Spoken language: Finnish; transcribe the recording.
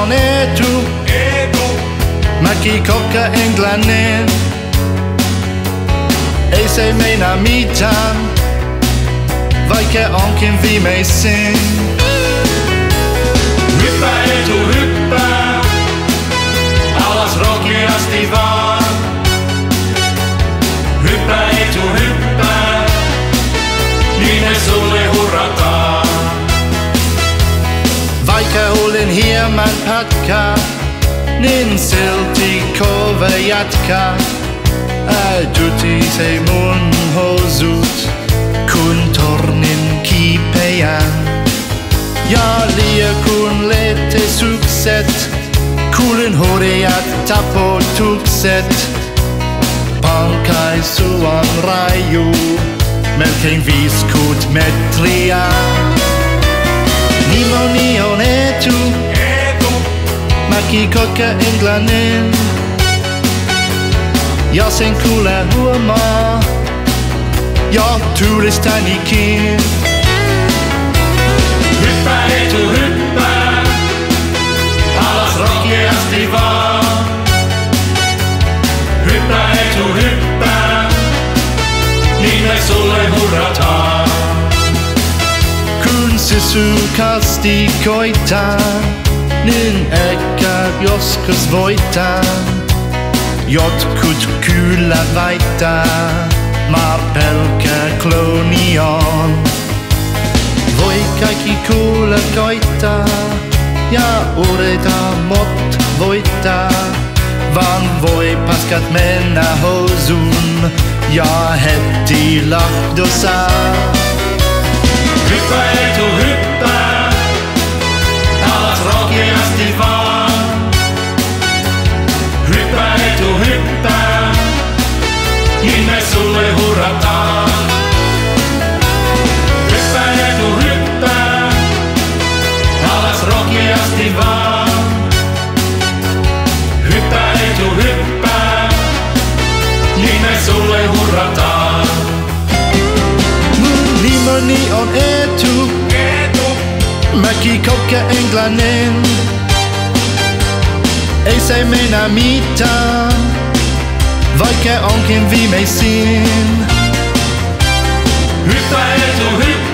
Nimoni on etu, mäki kokka englannin. Ei se meinaa mitään, vaikka onkin viimeisin. Hyppää hemad patka, nin silti kovajatka, a tutti se mun hozut, kun tornin kipejan. Ja lie kun lete sukset, kulen horeat tapo tukset, pankai suan raju, melkein viskut metrian. Mäki kokka englannin. Ja sen kuulee huomaa, ja turistanikin. hyppää etu, hyppää. Alas rohkeasti vaan. Hyppää etu, hyppää. Niin me sulle hurrataan. Kun se sukasti koittaa, niin ehkä joskus voittaa. Jotkut kyllä väittää, mä pelkkä klooni on. Voi kaikki kuulla koittaa ja ureta mot voittaa. Vaan voi paskat mennä housuun ja heti lahdossa. Hyppää etu, hyppää. Niin me sulle hurrataan. Mun nimeni on Etu, Etu, mäki kokka englannin. Ei se meinaa mitään, vaikka onkin viimeisin. hyppää etu, hyppää.